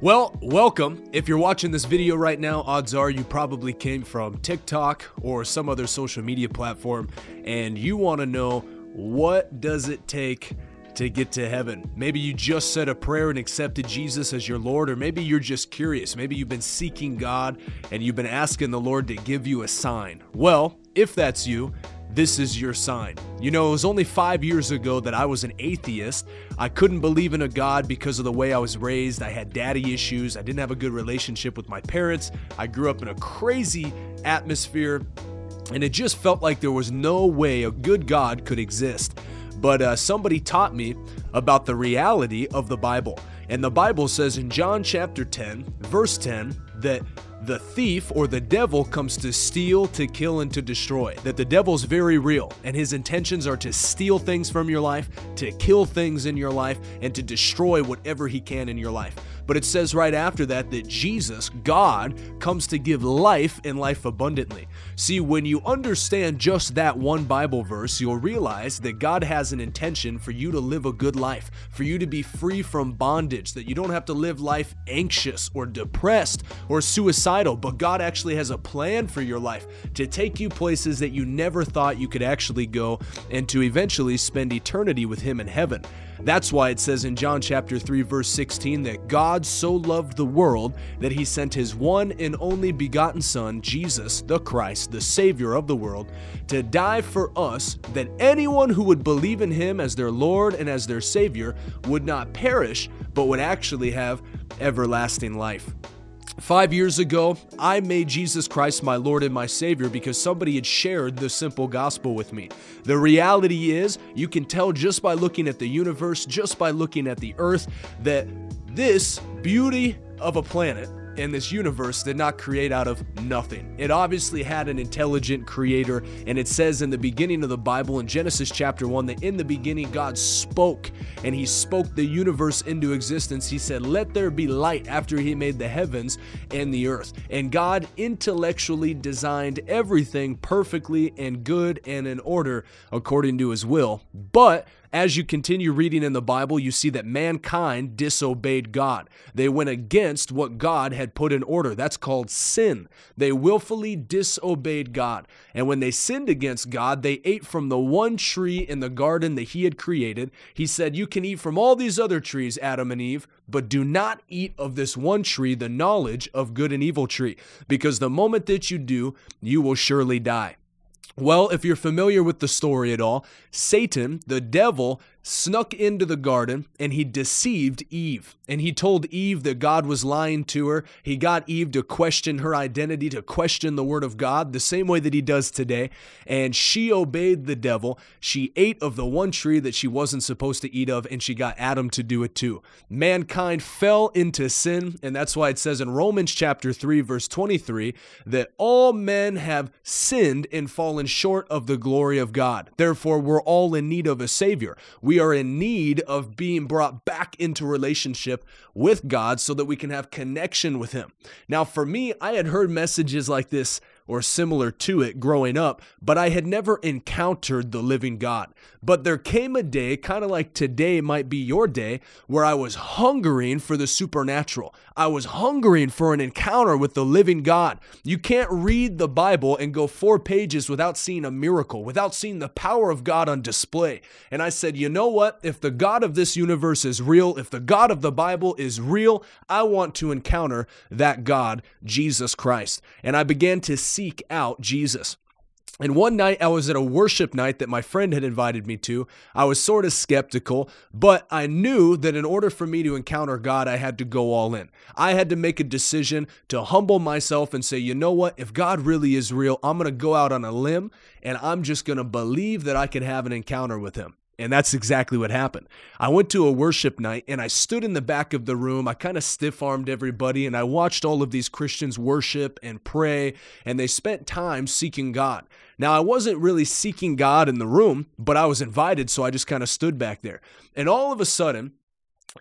Well, welcome. If you're watching this video right now, odds are you probably came from TikTok or some other social media platform and you want to know what does it take to get to heaven. Maybe you just said a prayer and accepted Jesus as your Lord, or maybe you're just curious. Maybe you've been seeking God and you've been asking the Lord to give you a sign. Well, if that's you, this is your sign. You know, it was only five years ago that I was an atheist. I couldn't believe in a God because of the way I was raised. I had daddy issues. I didn't have a good relationship with my parents. I grew up in a crazy atmosphere, and it just felt like there was no way a good God could exist. But uh, somebody taught me about the reality of the Bible. And the Bible says in John chapter 10, verse 10, that the thief or the devil comes to steal, to kill, and to destroy. That the devil's very real, and his intentions are to steal things from your life, to kill things in your life, and to destroy whatever he can in your life. But it says right after that that Jesus, God, comes to give life and life abundantly. See, when you understand just that one Bible verse, you'll realize that God has an intention for you to live a good life, for you to be free from bondage, that you don't have to live life anxious or depressed or suicidal, but God actually has a plan for your life to take you places that you never thought you could actually go and to eventually spend eternity with Him in heaven. That's why it says in John chapter 3 verse 16 that God so loved the world that he sent his one and only begotten son Jesus the Christ the savior of the world to die for us that anyone who would believe in him as their lord and as their savior would not perish but would actually have everlasting life. Five years ago, I made Jesus Christ my Lord and my Savior because somebody had shared the simple gospel with me. The reality is, you can tell just by looking at the universe, just by looking at the earth, that this beauty of a planet and this universe did not create out of nothing. It obviously had an intelligent creator, and it says in the beginning of the Bible in Genesis chapter 1 that in the beginning God spoke and he spoke the universe into existence. He said, Let there be light after he made the heavens and the earth. And God intellectually designed everything perfectly and good and in order according to his will. But as you continue reading in the Bible, you see that mankind disobeyed God. They went against what God had put in order. That's called sin. They willfully disobeyed God. And when they sinned against God, they ate from the one tree in the garden that He had created. He said, You can eat from all these other trees, Adam and Eve, but do not eat of this one tree, the knowledge of good and evil tree, because the moment that you do, you will surely die. Well, if you're familiar with the story at all, Satan, the devil, snuck into the garden and he deceived Eve. And he told Eve that God was lying to her. He got Eve to question her identity, to question the word of God, the same way that he does today. And she obeyed the devil. She ate of the one tree that she wasn't supposed to eat of, and she got Adam to do it too. Mankind fell into sin, and that's why it says in Romans chapter 3, verse 23, that all men have sinned and fallen short of the glory of God. Therefore, we're all in need of a Savior. We are in need of being brought back into relationship with God so that we can have connection with Him. Now, for me, I had heard messages like this or similar to it growing up, but I had never encountered the living God. But there came a day, kind of like today might be your day, where I was hungering for the supernatural. I was hungering for an encounter with the living God. You can't read the Bible and go four pages without seeing a miracle, without seeing the power of God on display. And I said, you know what? If the God of this universe is real, if the God of the Bible is real, I want to encounter that God, Jesus Christ. And I began to see seek out Jesus. And one night I was at a worship night that my friend had invited me to. I was sort of skeptical, but I knew that in order for me to encounter God, I had to go all in. I had to make a decision to humble myself and say, you know what? If God really is real, I'm going to go out on a limb and I'm just going to believe that I can have an encounter with Him. And that's exactly what happened. I went to a worship night and I stood in the back of the room. I kind of stiff armed everybody and I watched all of these Christians worship and pray, and they spent time seeking God. Now, I wasn't really seeking God in the room, but I was invited, so I just kind of stood back there. And all of a sudden,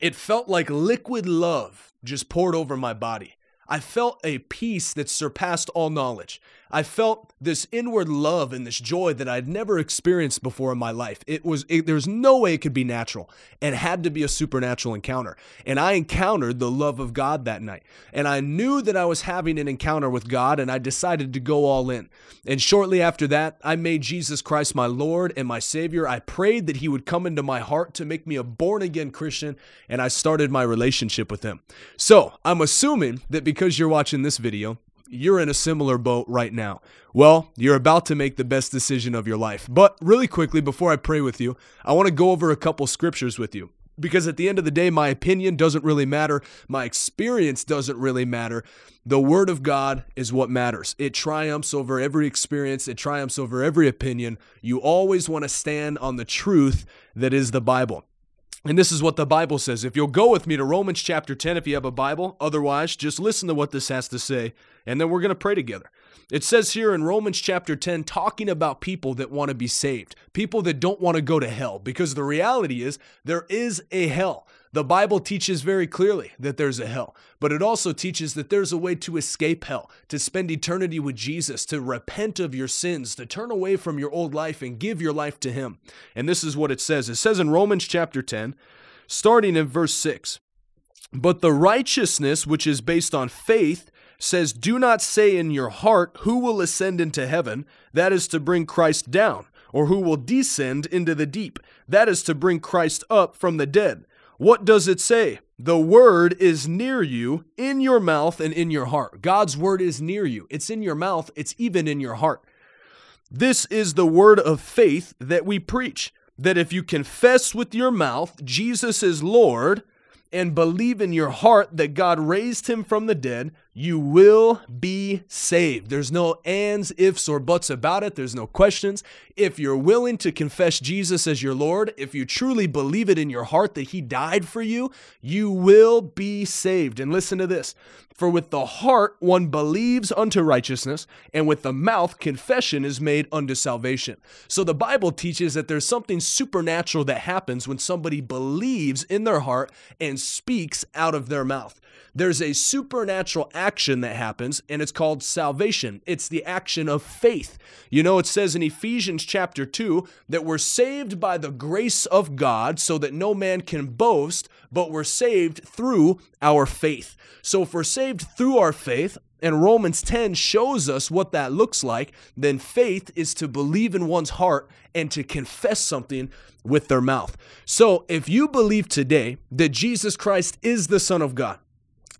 it felt like liquid love just poured over my body. I felt a peace that surpassed all knowledge. I felt this inward love and this joy that I'd never experienced before in my life. It was it, there's no way it could be natural. It had to be a supernatural encounter. And I encountered the love of God that night. And I knew that I was having an encounter with God and I decided to go all in. And shortly after that, I made Jesus Christ my Lord and my Savior. I prayed that he would come into my heart to make me a born again Christian and I started my relationship with him. So, I'm assuming that because you're watching this video, you're in a similar boat right now. Well, you're about to make the best decision of your life. But really quickly, before I pray with you, I want to go over a couple scriptures with you. Because at the end of the day, my opinion doesn't really matter. My experience doesn't really matter. The Word of God is what matters. It triumphs over every experience, it triumphs over every opinion. You always want to stand on the truth that is the Bible. And this is what the Bible says. If you'll go with me to Romans chapter 10, if you have a Bible, otherwise, just listen to what this has to say, and then we're going to pray together. It says here in Romans chapter 10, talking about people that want to be saved, people that don't want to go to hell, because the reality is there is a hell. The Bible teaches very clearly that there's a hell, but it also teaches that there's a way to escape hell, to spend eternity with Jesus, to repent of your sins, to turn away from your old life and give your life to Him. And this is what it says it says in Romans chapter 10, starting in verse 6. But the righteousness which is based on faith says, Do not say in your heart, Who will ascend into heaven? That is to bring Christ down. Or who will descend into the deep? That is to bring Christ up from the dead. What does it say? The word is near you, in your mouth and in your heart. God's word is near you. It's in your mouth, it's even in your heart. This is the word of faith that we preach that if you confess with your mouth Jesus is Lord and believe in your heart that God raised him from the dead, you will be saved. There's no ands, ifs, or buts about it. There's no questions. If you're willing to confess Jesus as your Lord, if you truly believe it in your heart that He died for you, you will be saved. And listen to this For with the heart one believes unto righteousness, and with the mouth confession is made unto salvation. So the Bible teaches that there's something supernatural that happens when somebody believes in their heart and speaks out of their mouth there's a supernatural action that happens, and it's called salvation. It's the action of faith. You know, it says in Ephesians chapter 2 that we're saved by the grace of God so that no man can boast, but we're saved through our faith. So if we're saved through our faith, and Romans 10 shows us what that looks like, then faith is to believe in one's heart and to confess something with their mouth. So if you believe today that Jesus Christ is the Son of God,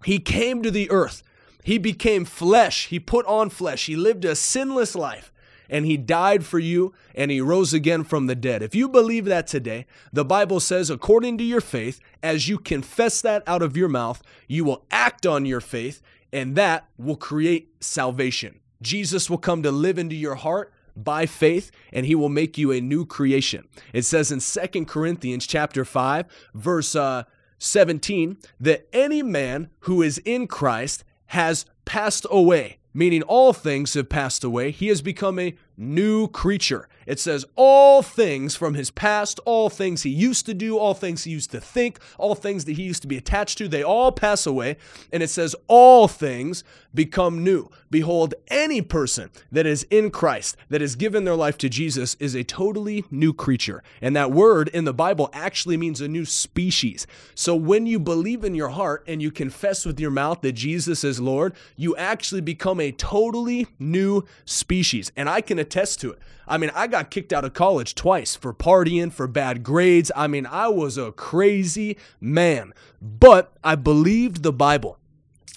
he came to the earth. He became flesh. He put on flesh. He lived a sinless life and he died for you and he rose again from the dead. If you believe that today, the Bible says, according to your faith, as you confess that out of your mouth, you will act on your faith and that will create salvation. Jesus will come to live into your heart by faith and he will make you a new creation. It says in Second Corinthians chapter 5 verse uh, 17 that any man who is in Christ has passed away, meaning all things have passed away. He has become a new creature. It says all things from his past, all things he used to do, all things he used to think, all things that he used to be attached to, they all pass away. And it says all things become new. Behold, any person that is in Christ, that has given their life to Jesus, is a totally new creature. And that word in the Bible actually means a new species. So when you believe in your heart and you confess with your mouth that Jesus is Lord, you actually become a totally new species. And I can attest to it. I mean, I got kicked out of college twice for partying, for bad grades. I mean, I was a crazy man, but I believed the Bible.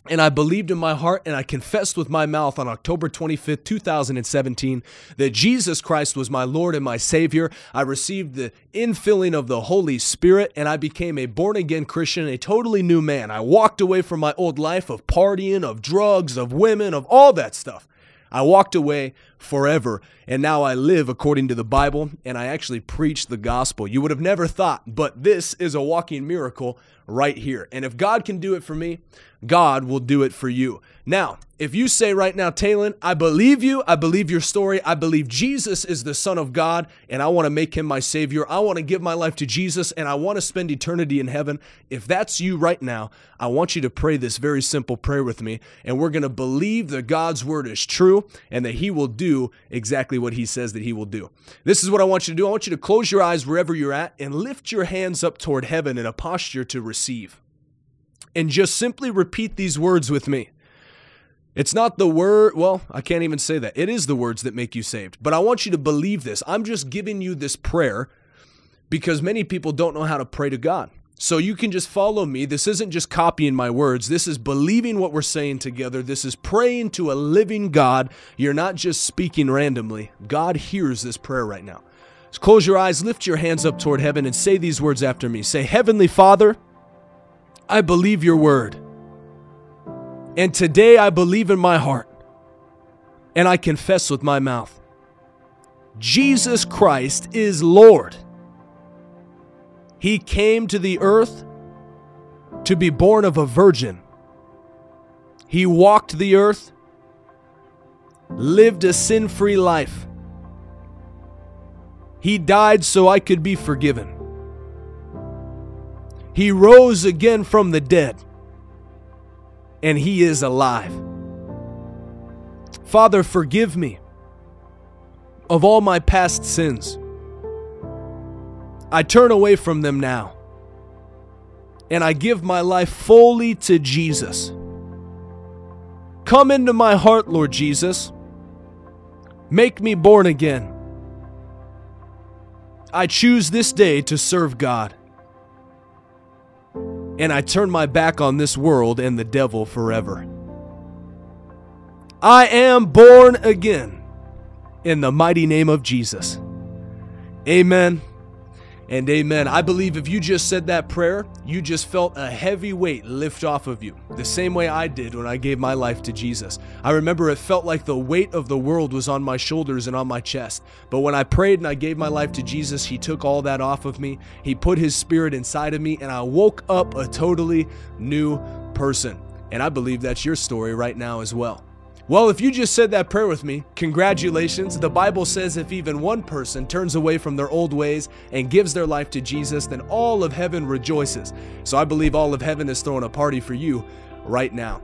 And I believed in my heart and I confessed with my mouth on October 25th, 2017, that Jesus Christ was my Lord and my Savior. I received the infilling of the Holy Spirit and I became a born again Christian, a totally new man. I walked away from my old life of partying, of drugs, of women, of all that stuff. I walked away forever. And now I live according to the Bible and I actually preach the gospel. You would have never thought, but this is a walking miracle right here. And if God can do it for me, God will do it for you. Now, if you say right now, Taylan, I believe you, I believe your story, I believe Jesus is the Son of God, and I want to make him my Savior, I want to give my life to Jesus, and I want to spend eternity in heaven. If that's you right now, I want you to pray this very simple prayer with me, and we're going to believe that God's word is true and that he will do exactly what he says that he will do. This is what I want you to do. I want you to close your eyes wherever you're at and lift your hands up toward heaven in a posture to receive. And just simply repeat these words with me. It's not the word, well, I can't even say that. It is the words that make you saved. But I want you to believe this. I'm just giving you this prayer because many people don't know how to pray to God. So you can just follow me. This isn't just copying my words. This is believing what we're saying together. This is praying to a living God. You're not just speaking randomly. God hears this prayer right now. So close your eyes, lift your hands up toward heaven, and say these words after me. Say, Heavenly Father, I believe your word. And today I believe in my heart and I confess with my mouth Jesus Christ is Lord. He came to the earth to be born of a virgin. He walked the earth, lived a sin free life. He died so I could be forgiven. He rose again from the dead and He is alive. Father, forgive me of all my past sins. I turn away from them now, and I give my life fully to Jesus. Come into my heart, Lord Jesus. Make me born again. I choose this day to serve God and I turn my back on this world and the devil forever. I am born again in the mighty name of Jesus. Amen and amen. I believe if you just said that prayer, you just felt a heavy weight lift off of you, the same way I did when I gave my life to Jesus. I remember it felt like the weight of the world was on my shoulders and on my chest. But when I prayed and I gave my life to Jesus, He took all that off of me. He put His Spirit inside of me, and I woke up a totally new person. And I believe that's your story right now as well. Well, if you just said that prayer with me, congratulations. The Bible says if even one person turns away from their old ways and gives their life to Jesus, then all of heaven rejoices. So I believe all of heaven is throwing a party for you right now.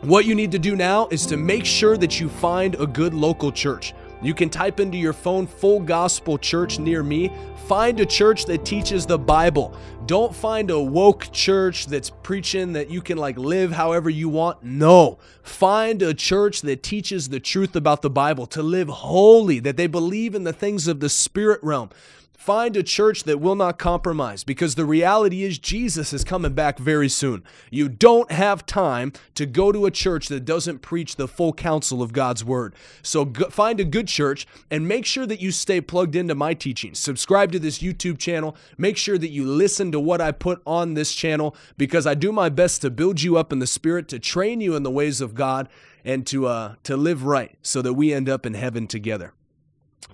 What you need to do now is to make sure that you find a good local church. You can type into your phone full gospel church near me. Find a church that teaches the Bible. Don't find a woke church that's preaching that you can like live however you want. No. Find a church that teaches the truth about the Bible, to live holy, that they believe in the things of the spirit realm. Find a church that will not compromise because the reality is Jesus is coming back very soon. You don't have time to go to a church that doesn't preach the full counsel of God's word. So go, find a good church and make sure that you stay plugged into my teachings. Subscribe to this YouTube channel. Make sure that you listen to what I put on this channel because I do my best to build you up in the spirit, to train you in the ways of God, and to uh, to live right so that we end up in heaven together.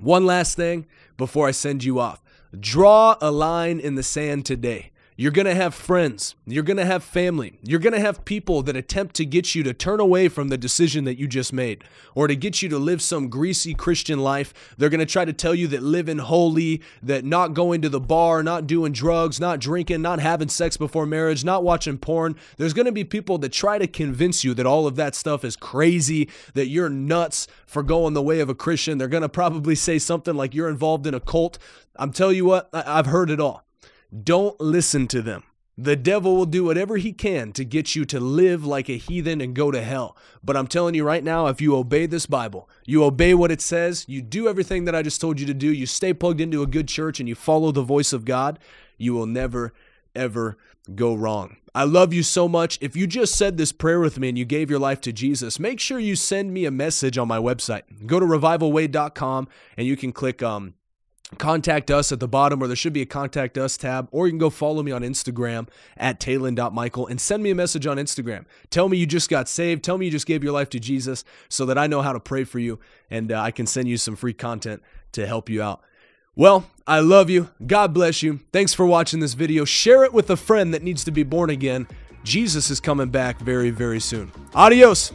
One last thing before I send you off. Draw a line in the sand today. You're going to have friends. You're going to have family. You're going to have people that attempt to get you to turn away from the decision that you just made or to get you to live some greasy Christian life. They're going to try to tell you that living holy, that not going to the bar, not doing drugs, not drinking, not having sex before marriage, not watching porn. There's going to be people that try to convince you that all of that stuff is crazy, that you're nuts for going the way of a Christian. They're going to probably say something like you're involved in a cult. I'm telling you what, I've heard it all. Don't listen to them. The devil will do whatever he can to get you to live like a heathen and go to hell. But I'm telling you right now, if you obey this Bible, you obey what it says, you do everything that I just told you to do, you stay plugged into a good church, and you follow the voice of God, you will never, ever go wrong. I love you so much. If you just said this prayer with me and you gave your life to Jesus, make sure you send me a message on my website. Go to revivalway.com and you can click um contact us at the bottom, or there should be a contact us tab, or you can go follow me on Instagram at Taylan.Michael and send me a message on Instagram. Tell me you just got saved. Tell me you just gave your life to Jesus so that I know how to pray for you and uh, I can send you some free content to help you out. Well, I love you. God bless you. Thanks for watching this video. Share it with a friend that needs to be born again. Jesus is coming back very, very soon. Adios.